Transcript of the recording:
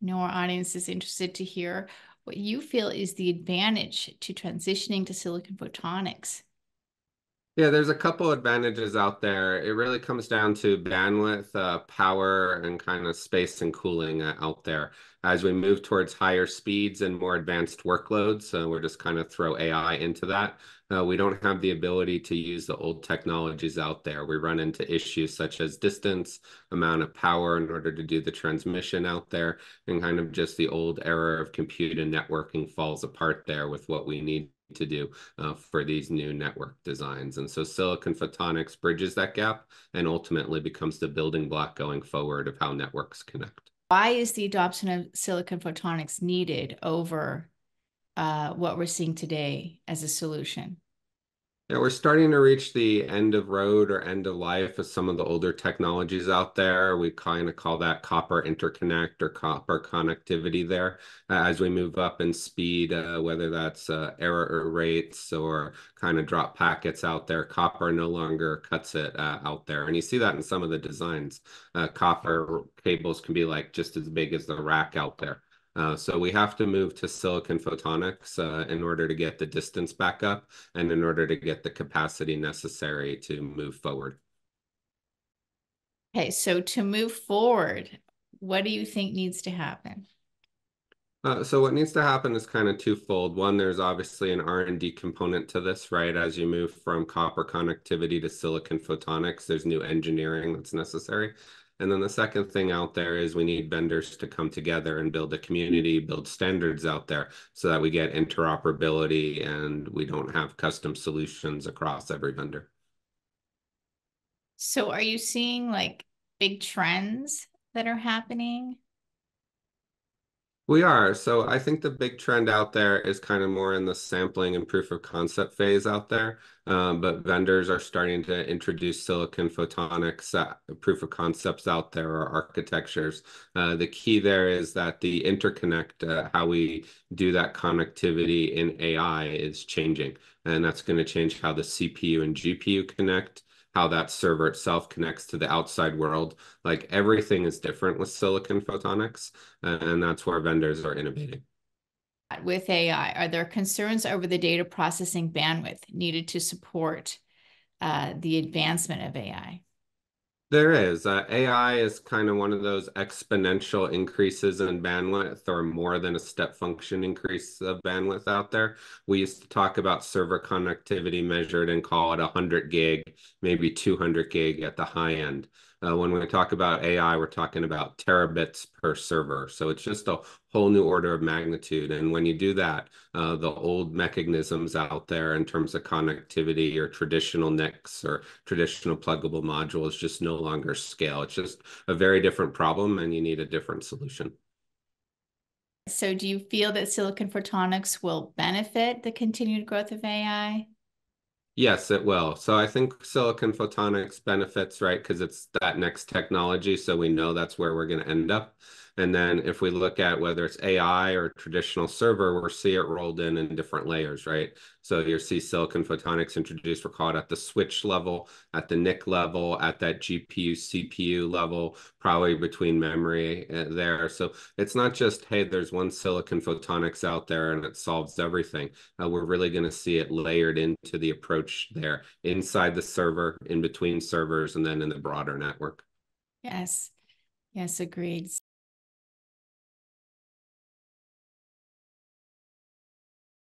Know our audience is interested to hear what you feel is the advantage to transitioning to silicon photonics. Yeah, there's a couple advantages out there. It really comes down to bandwidth, uh, power, and kind of space and cooling uh, out there. As we move towards higher speeds and more advanced workloads, so we're just kind of throw AI into that. Uh, we don't have the ability to use the old technologies out there. We run into issues such as distance, amount of power in order to do the transmission out there, and kind of just the old era of compute and networking falls apart there with what we need to do uh, for these new network designs. And so silicon photonics bridges that gap and ultimately becomes the building block going forward of how networks connect. Why is the adoption of silicon photonics needed over uh, what we're seeing today as a solution? Yeah, we're starting to reach the end of road or end of life of some of the older technologies out there. We kind of call that copper interconnect or copper connectivity there. Uh, as we move up in speed, uh, whether that's uh, error rates or kind of drop packets out there, copper no longer cuts it uh, out there. And you see that in some of the designs. Uh, copper cables can be like just as big as the rack out there. Uh, so we have to move to silicon photonics uh, in order to get the distance back up and in order to get the capacity necessary to move forward. Okay, so to move forward, what do you think needs to happen? Uh, so what needs to happen is kind of twofold. One, there's obviously an R&D component to this, right? As you move from copper connectivity to silicon photonics, there's new engineering that's necessary. And then the second thing out there is we need vendors to come together and build a community, build standards out there so that we get interoperability and we don't have custom solutions across every vendor. So are you seeing like big trends that are happening? We are. So I think the big trend out there is kind of more in the sampling and proof of concept phase out there. Um, but vendors are starting to introduce silicon photonics uh, proof of concepts out there or architectures. Uh, the key there is that the interconnect, uh, how we do that connectivity in AI is changing. And that's going to change how the CPU and GPU connect how that server itself connects to the outside world. Like everything is different with silicon photonics, and that's where vendors are innovating. With AI, are there concerns over the data processing bandwidth needed to support uh, the advancement of AI? There is. Uh, AI is kind of one of those exponential increases in bandwidth or more than a step function increase of bandwidth out there. We used to talk about server connectivity measured and call it 100 gig, maybe 200 gig at the high end. Uh, when we talk about AI, we're talking about terabits per server. So it's just a whole new order of magnitude. And when you do that, uh, the old mechanisms out there in terms of connectivity or traditional NICs or traditional pluggable modules just no longer scale. It's just a very different problem and you need a different solution. So do you feel that silicon photonics will benefit the continued growth of AI? Yes, it will. So I think silicon photonics benefits, right? Because it's that next technology. So we know that's where we're going to end up. And then if we look at whether it's AI or traditional server, we'll see it rolled in in different layers, right? So you'll see silicon photonics introduced, we're called at the switch level, at the NIC level, at that GPU, CPU level, probably between memory uh, there. So it's not just, hey, there's one silicon photonics out there and it solves everything. Uh, we're really going to see it layered into the approach there inside the server, in between servers, and then in the broader network. Yes. Yes, agreed.